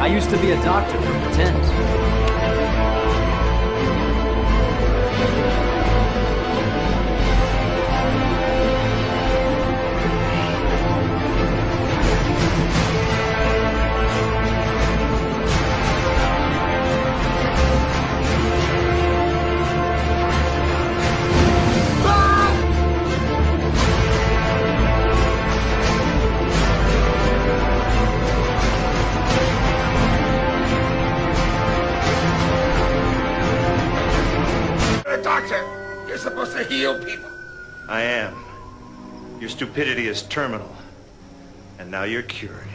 I used to be a doctor from the tent. Doctor. You're supposed to heal people. I am. Your stupidity is terminal. And now you're cured.